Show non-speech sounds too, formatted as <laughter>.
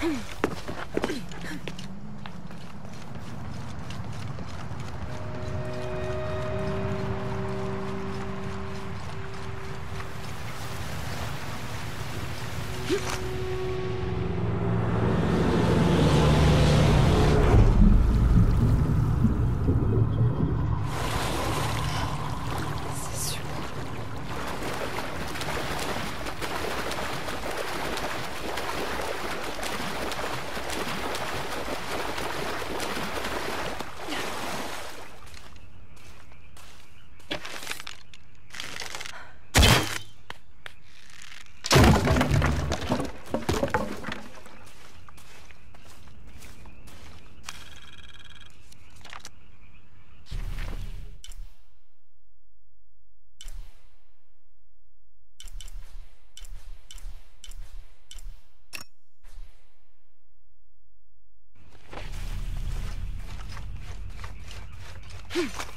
Yes. <clears throat> Hmm.